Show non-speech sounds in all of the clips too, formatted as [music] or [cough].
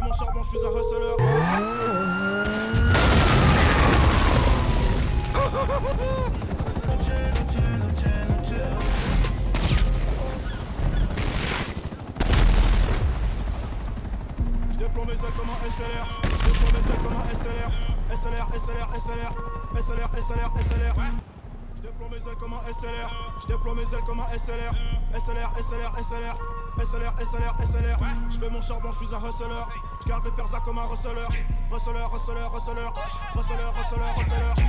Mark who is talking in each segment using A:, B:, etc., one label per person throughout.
A: mon charbon, je suis un receleur. Je déploie mes ailes comme un SLR. Je déploie mes ailes comme un SLR. SLR, SLR, SLR. SLR, SLR, SLR. Je déploie mes ailes comme un SLR. Je déploie mes ailes comme un SLR. SLR, SLR, SLR. SLR, SLR, SLR. Je fais mon charbon, je suis un hustler. Je garde les fers à comme un hustler. Hustler, hustler, hustler. Hustler, hustler, hustler.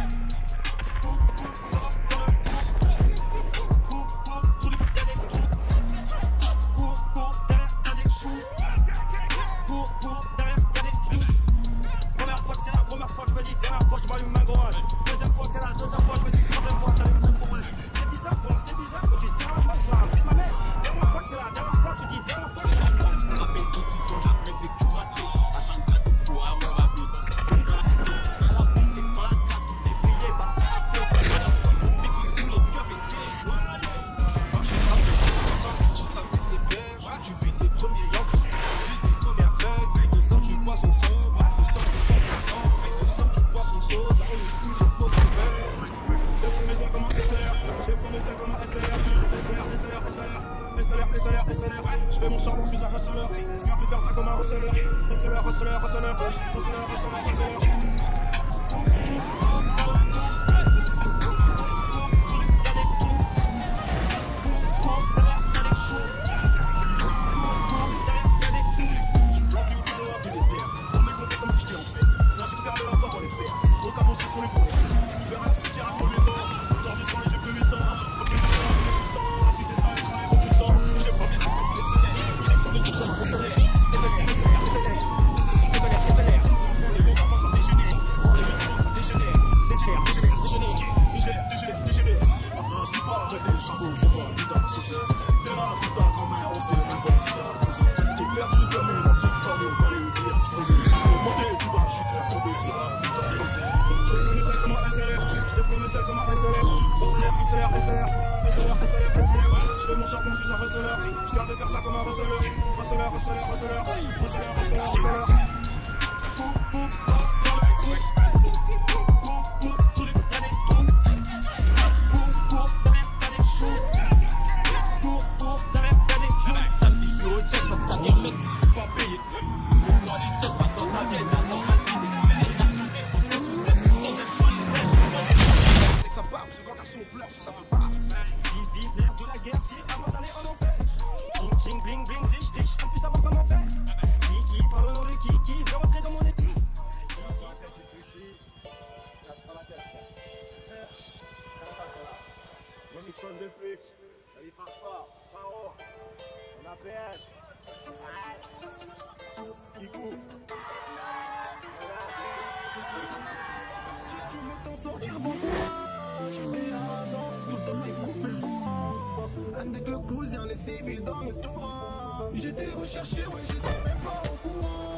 B: Dès que le
C: cousin y'a les civils dans le tour. J'étais recherché, ouais, j'étais même pas au courant.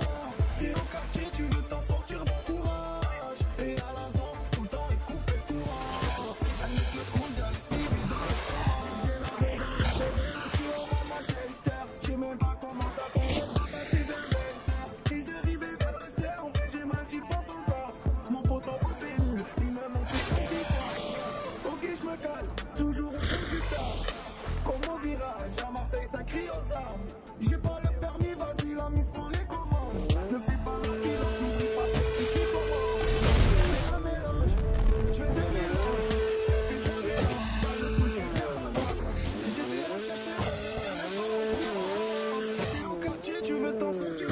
C: T'es au quartier, tu veux t'en sortir, bon courage. Et à la zone, tout le temps, il coupe et le courage. J'ai l'air de le coucher, je suis en train de m'acheter. Tiens, mon bas commence à prendre, à passer de l'air. Tiens, dérivé, pas de serre, j'ai ma petite pension. Mon pote en poisson, il m'a manqué, c'est pas un. Ok, j'me calme, toujours au plus. À Marseille, ça crie aux armes. J'ai pas le permis, vas-y, la mise pour les commandes. Ne fais pas la pilote, n'oublie un mélange, je fais des mélanges. Au quartier, tu veux t'en sortir.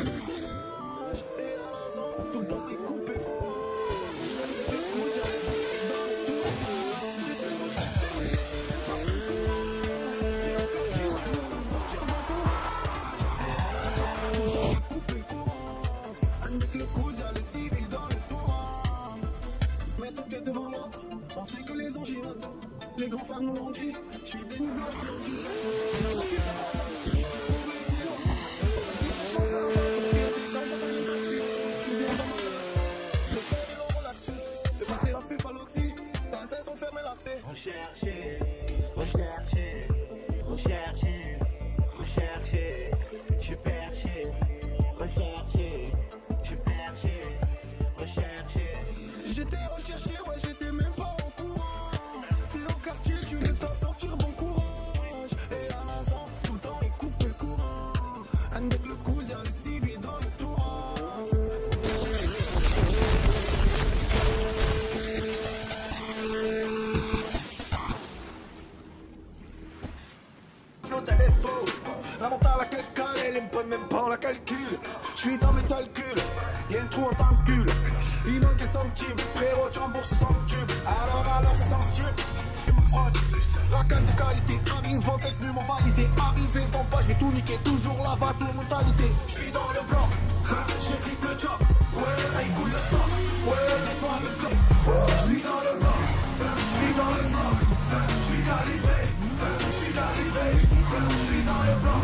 C: j'étais même pas au courant. T'es au quartier, tu veux t'en sortir, bon courage. Et à l'instant, tout le temps, il coupe le courant. Un Avec le cousin, le civil dans le tour. Flot à l'espo, la mentale à
B: quelqu'un, elle aime pas même pas, on la
C: calcule. J'suis dans mes calculs, y'a un trou en tant cul. Vente tenue, m'ont validé. Arrivé dans pas, je vais tout niquer, toujours la vague de mentalité. Je suis dans le bloc, hein, j'ai pris le job. Ouais, ça y coule le stock. Ouais, nettoie le club. Je suis dans le bloc, je suis dans le bloc. Je suis calibré, je suis calibré. Je suis dans le bloc,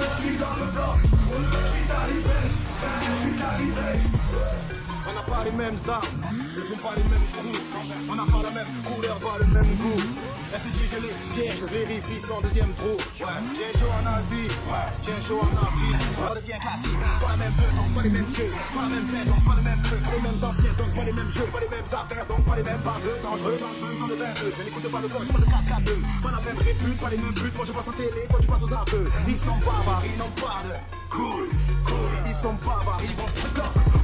C: je suis dans le bloc. Je suis calibré, je suis calibré. Pas les mêmes armes, ne font pas les mêmes trous. On n'a pas la même couleur, pas le même goût. Elle te dit que les pièges, vérifie son deuxième trou. Ouais, j'ai chaud en Asie, ouais, j'ai chaud en Afrique. On devient classique, pas la même peu, donc pas les mêmes choses. Pas la même fête, donc pas les mêmes trucs. Pas les mêmes anciens, donc pas les mêmes jeux. Pas les mêmes affaires, donc pas les mêmes baveux. Dangereux, dangereux, dans le 22. Je n'écoute pas le coach, pas le 4 4 2 Pas la même répute, pas les mêmes buts. Moi je passe en télé, toi tu passes aux aveux. Ils sont bavards, ils n'ont pas de cool, cool. Ils sont bavards, ils vont se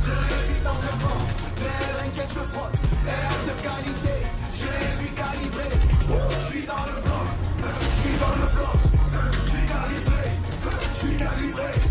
C: Je suis dans un vent, mais qu'elle se frotte. Elle de qualité, je suis calibré. Je suis dans le bloc, je suis dans le bloc. Je suis calibré, je suis calibré.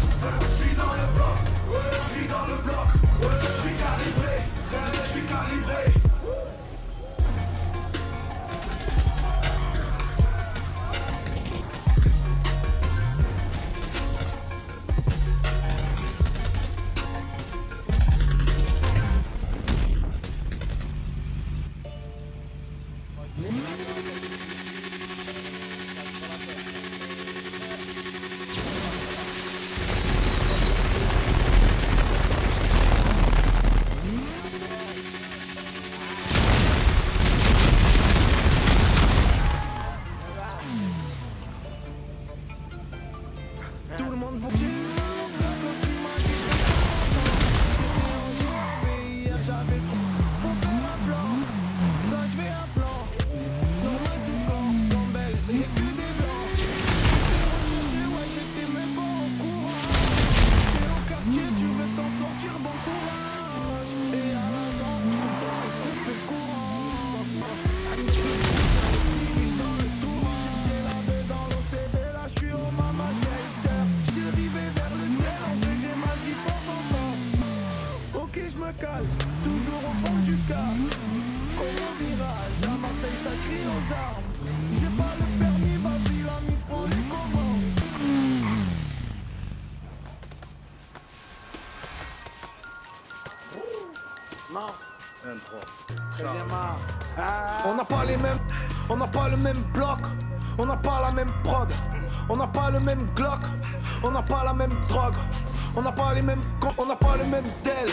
C: On n'a pas les mêmes on n'a pas le même tel,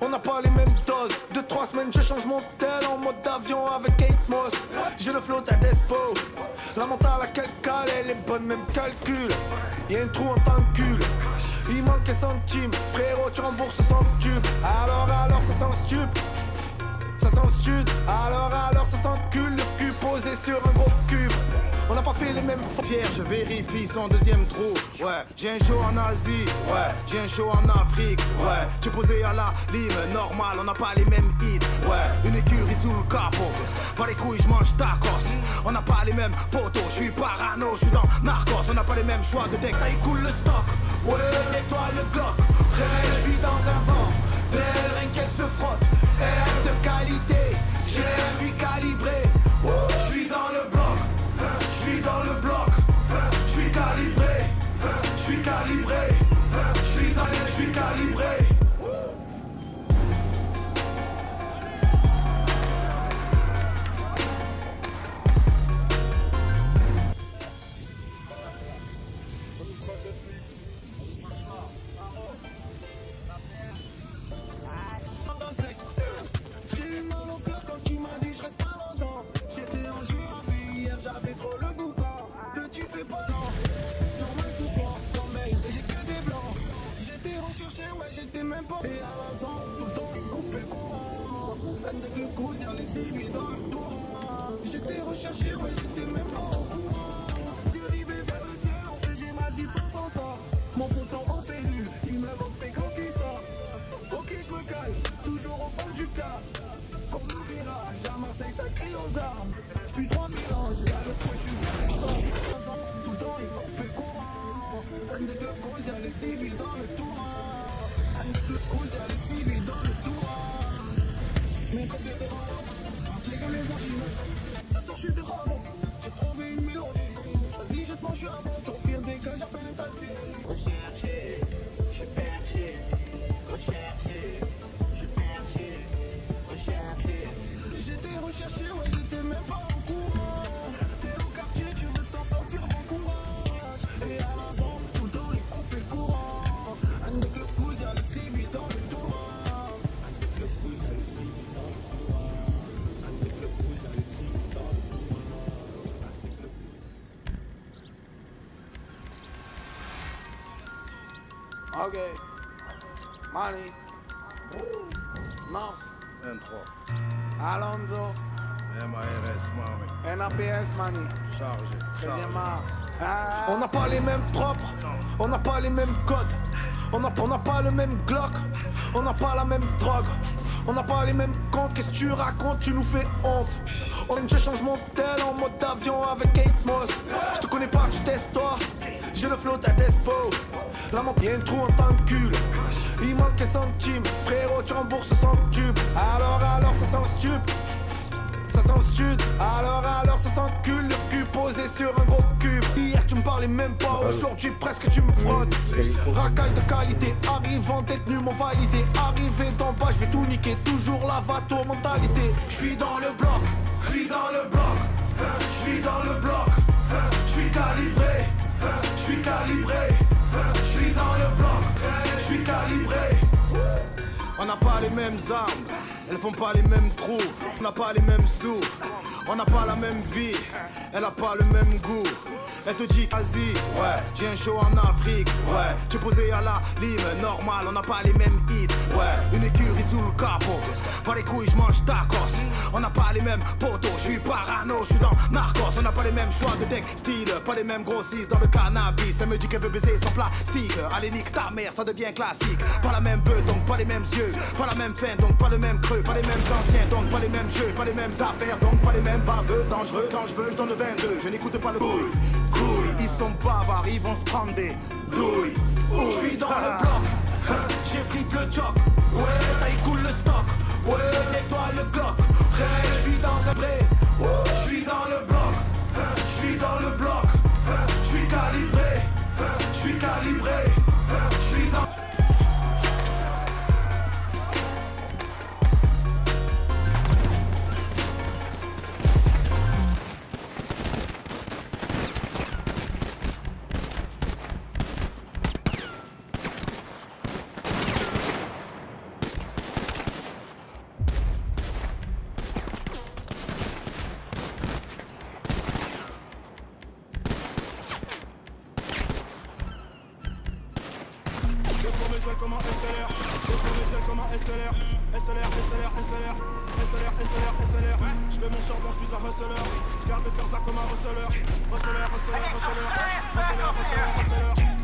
C: on n'a pas les mêmes doses. Deux trois semaines je change mon tel en mode avion avec Kate Moss. J'ai le flow à Despo, la mentale à quel cale, elle est bonne même calcul. Y'a un trou en tant cul. Il manque un centime, frérot tu rembourses sans tube. Alors alors ça sent stup. Ça sent stud, alors alors ça sent cul, le cul posé sur un gros cube. On n'a pas fait les mêmes
D: Pierre, je vérifie son deuxième trou. Ouais, j'ai un show en Asie. Ouais, j'ai un show en Afrique. Ouais, tu posé à la lime, normal, on n'a pas les mêmes hits. Ouais, une écurie sous le capot. Pas les couilles, je mange tacos. On n'a pas les mêmes potos, je suis parano, je suis dans Narcos. On n'a pas les mêmes choix de deck, ça y coule le stock. Ouais, nettoie le. Hey, je suis dans un vent. Rien qu'elle se frotte. Elle de qualité,
C: j'étais même pas. Et à la zone, tout le temps, ils coupaient le courant. Avec le cousin, les civils dans le. J'étais recherché, ouais, j'étais même pas Ok.
D: Money. North.
E: N3.
D: Alonso.
E: MARS, mami.
D: NAPS Money.
E: Chargé.
D: 13e art.
C: On n'a pas les mêmes propres, on n'a pas les mêmes codes, on n'a on pas le même Glock, on n'a pas la même drogue, on n'a pas les mêmes comptes. Qu'est-ce que tu racontes? Tu nous fais honte. On je change mon tel en mode avion avec Kate Moss. Je te connais pas, tu testes toi. J'ai le flow, t'as Despo. La menthe, y'a un trou en cul. Il manque un centime, frérot, tu rembourses sans tube. Alors, alors, ça sent stup. Ça sent stud, alors alors ça sent le cul, le cul posé sur un gros cube. Hier tu me parlais même pas, aujourd'hui presque tu me frottes. Racaille de qualité, arrivant détenu m'ont validé. Arrivé d'en bas, je vais tout niquer, toujours la vato mentalité. Je suis dans le bloc, je suis dans le bloc, je suis dans le bloc, je suis calibré, je suis calibré, je suis dans le bloc, je suis calibré.
D: On n'a pas les mêmes armes, elles font pas les mêmes trous. On n'a pas les mêmes sous, on n'a pas la même vie, elle a pas le même goût. Elle te dit Asie, ouais, j'ai un show en Afrique, ouais, tu posé à la lime, normal, on n'a pas les mêmes hits, ouais, une écurie sous le capot, pas les couilles, je mange tacos, on n'a pas les mêmes potos, je suis parano, je suis dans Narcos, on n'a pas les mêmes choix de textile, pas les mêmes grossistes dans le cannabis, elle me dit qu'elle veut baiser sans plastique, allez nique ta mère, ça devient classique, pas la même bœuf, donc pas les mêmes yeux, pas la même fin, donc pas le même creux, pas les mêmes anciens, donc pas les mêmes jeux, pas les mêmes affaires, donc pas les mêmes baveux, dangereux, quand je veux, je donne le 22, je n'écoute pas le bruit, couilles, ils sont bavards, ils vont se prendre des douilles, je suis dans le bloc, [laughs] j'ai frite le job, ouais, ça y coule le stock, ouais, nettoie le bloc, je suis dans un pré, je suis dans le bloc, je suis dans le bloc, je suis calibré, je suis calibré,
A: comme un SLR, je comme un SLR, SLR, SLR, SLR, SLR, SLR, SLR. Je fais mon charbon, je suis un hustler. Je garde de faire ça comme un hustler. Hustler, hustler, hustler, hustler, hustler, hustler.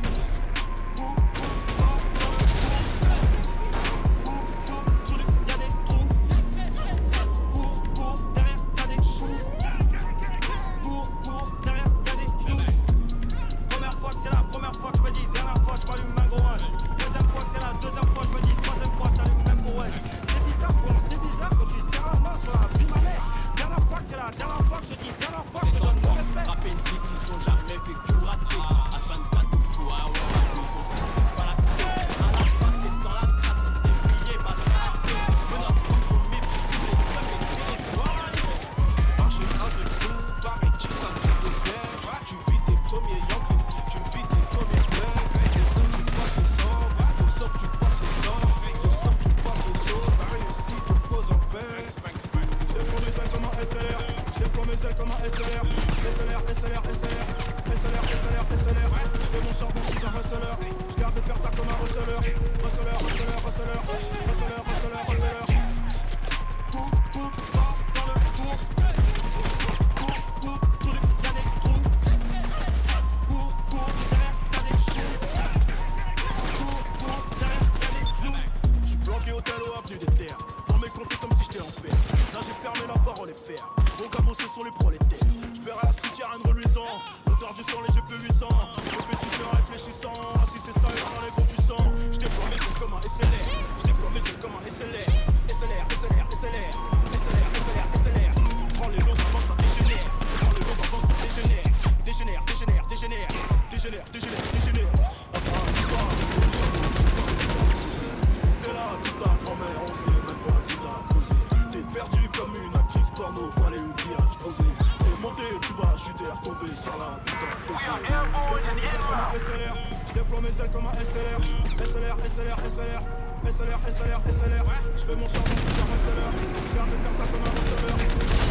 F: Je
A: déploie mes ailes comme un SLR SLR, SLR, SLR SLR, SLR, SLR Je fais mon charbon, je suis un SLR Je garde de faire ça comme un receveur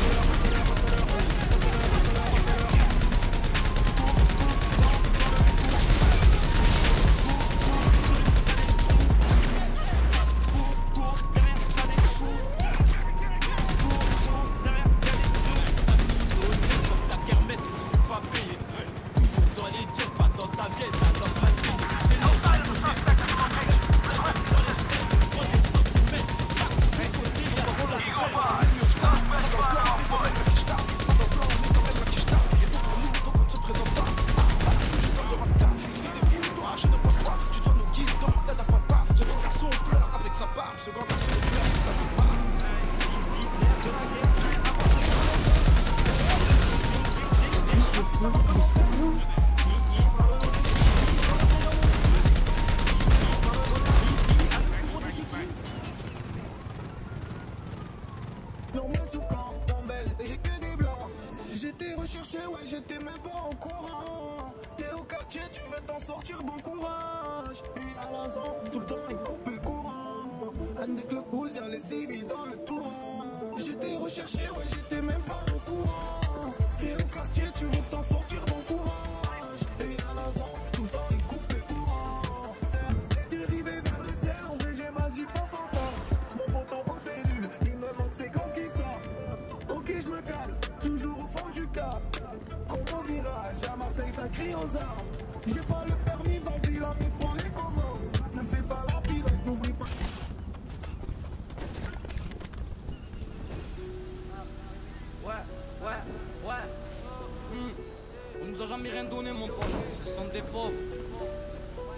B: jamais rien donné, mon pote. Ce sont des pauvres.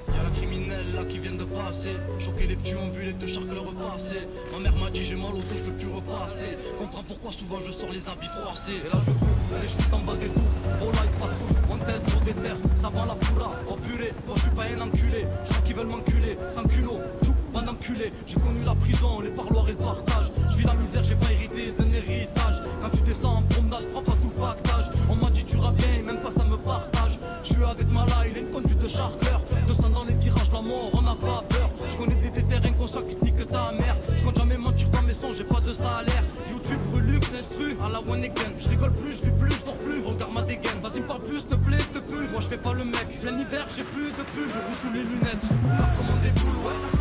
G: Y'a la criminelle là qui vient de passer Choquer les petits les deux sharks leur repasser Ma mère m'a dit j'ai mal au dos je peux plus repasser Comprends pourquoi souvent je sors les habits froissés
B: Et là je cours, les cheveux en bas des tours. Oh là, il patrouille, on tête des terres. Ça va la pourra, oh purée. Moi je suis pas un enculé. Je sais qu'ils veulent m'enculer. Sans culot, tout, bande enculé. J'ai connu la prison, les parloirs et le partage. Je vis la misère, j'ai pas hérité d'un héritage. Quand tu descends en promenade, prends pas tout le pactage. 200 dans les virages, la mort, on n'a pas peur. Je connais des déterres inconscients qui te niquent ta mère. Je compte jamais mentir dans mes sons, j'ai pas de salaire. YouTube, Relux, instru, à la one again. Je rigole plus, je vis plus, je dors plus. Regarde ma dégaine, vas-y, parle plus, te plaît, te pue. Moi, je fais pas le mec. Plein hiver, j'ai plus de pull, je rouge sous les lunettes. Des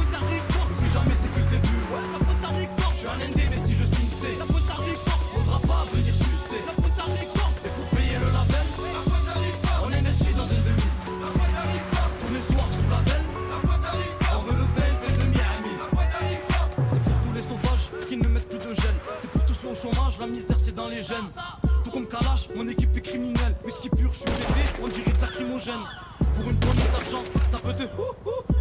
B: Mon équipe est criminelle. Whisky pur, je suis pété, on dirait de. Pour une poignée d'argent, ça peut te.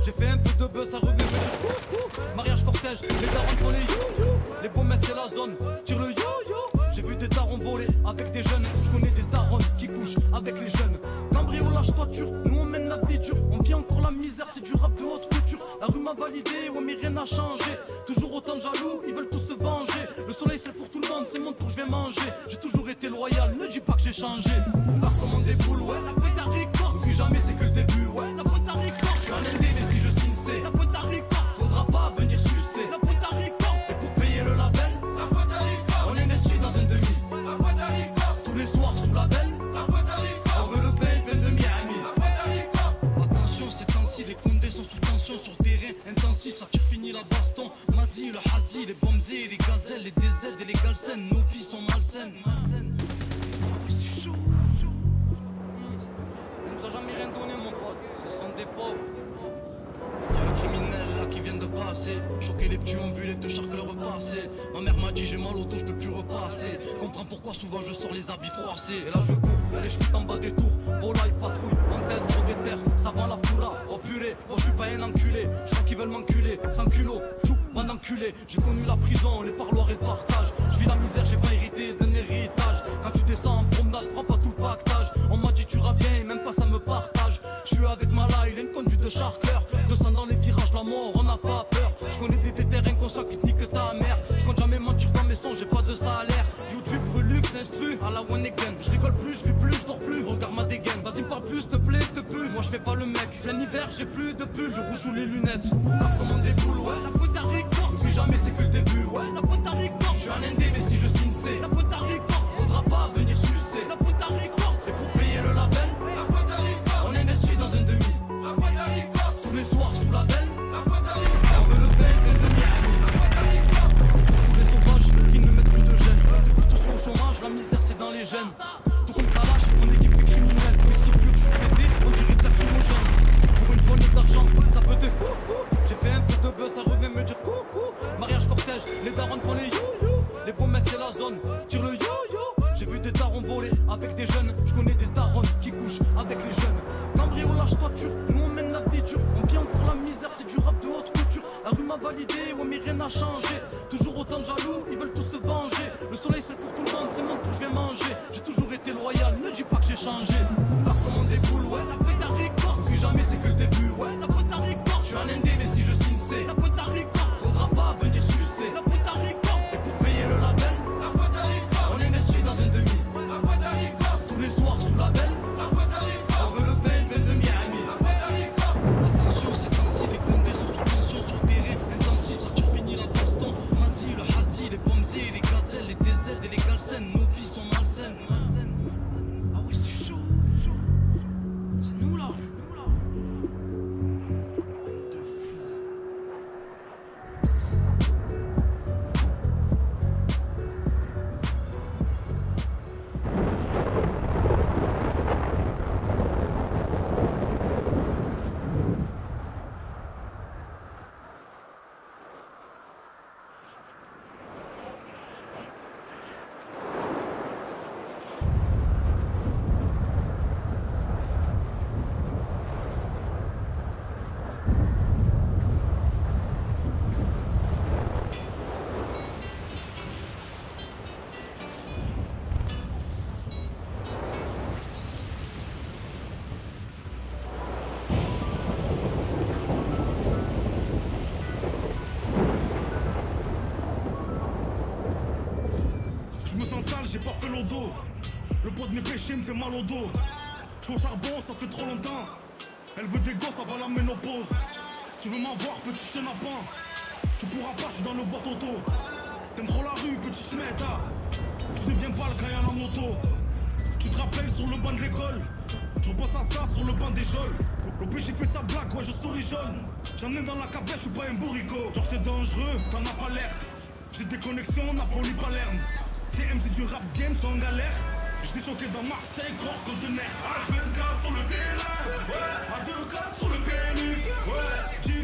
B: J'ai fait un peu de buzz, ça hou. Mariage cortège, les darons font les you. Les pommettes c'est la zone, tire le yo yo. J'ai vu des darons voler avec des jeunes. Je connais des darons qui couchent avec les jeunes. Cambriolage, toiture, nous on mène la vie dure. On vit encore la misère, c'est du rap de haute couture. La rue m'a validé, ouais, mais rien n'a changé. Toujours autant de jaloux, ils veulent tous se venger. Le soleil c'est pour tout le monde, c'est mon tour, je viens manger. J'ai toujours été loyal, ne dis pas que j'ai changé. La commande des boules, ouais, la pointe à record. Si jamais c'est que le début, ouais, de
G: passer Choquer les petits deux sharks leur repasser Ma mère m'a dit j'ai mal au dos je peux plus repasser Comprends pourquoi souvent je sors les habits froissés
B: Et là je cours, et les cheveux en bas des tours. Volaille, patrouille, en tête des terres. Ça va la pourra, oh purée. Oh, je suis pas un enculé. Je crois qu'ils veulent m'enculer. Sans culot, tout, bande enculé. J'ai connu la prison, les parloirs et le partage. Je vis la misère, j'ai pas hérité d'un héritage. Quand tu descends en promenade, prends pas tout le pactage. On m'a dit tu iras bien, et même pas ça me partage. Je suis avec Mala, il est une conduite de charcleur. Fais pas le mec. Plein hiver, j'ai plus de pull, je rouge les lunettes. La commande des boules, ouais, la pointe à record. Si jamais c'est que le début, ouais, la à j'ai. Le
G: poids de mes péchés me fait mal au dos. Je au charbon, ça fait trop longtemps. Elle veut des gosses avant la ménopause. Tu veux m'avoir, petit chenapan. Tu pourras pas, je suis dans le boîte auto. T'aimes trop la rue, petit schmetta. Tu deviens balle quand y'a la moto. Tu te rappelles sur le banc de l'école? Je repense à ça sur le banc des geôles. L'OPJ fait sa blague, ouais, je souris jaune. J'en ai dans la cabine, je suis pas un bourrico. Genre t'es dangereux, t'en as pas l'air. J'ai des connexions, Napoli, TM, c'est du rap game, sont en galère. J'étais choqué dans Marseille, corps conteneur. H24 sur le terrain, ouais. A24 sur le pénis, ouais.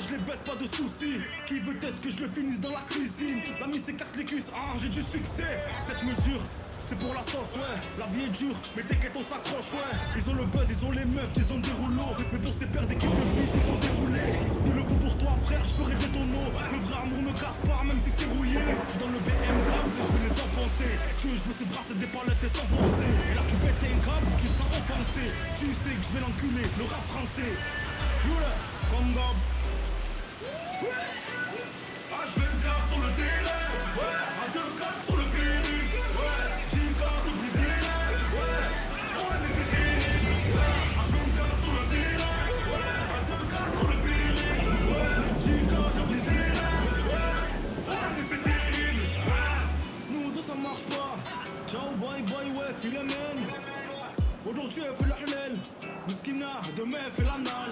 G: Je les baisse, pas de soucis. Qui veut test que je le finisse dans la cuisine? L'ami s'écarte les cuisses, ah j'ai du succès. Cette mesure, c'est pour la sauce, ouais. La vie est dure, mais t'inquiète, on s'accroche, ouais. Ils ont le buzz, ils ont les meufs, ils ont des rouleaux. Mais pour ces paires d'équipes de beat, ils ont déroulé. S'il le faut pour toi, frère, je ferai des tonneaux. Le vrai amour ne casse pas, même si c'est rouillé. Je dans le BM câble et je vais les enfoncer. Ce que je veux, c'est brasser des palettes et s'enfoncer. Et là, tu pètes un câble, tu te sens offensé. Tu sais que je vais l'enculer, le rap français. Youla, comme Aujourd'hui elle fait la halal Miskina, demain elle fait l'anal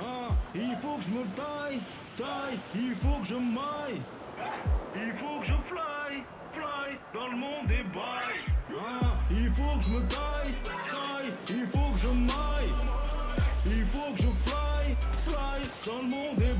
G: ah, Il faut que je me taille, taille Il faut que je maille. Il faut que je fly, fly Dans le monde des bails. Ah, Il faut que je me taille, taille Il faut que je maille. Il faut que je fly, fly Dans le monde des bails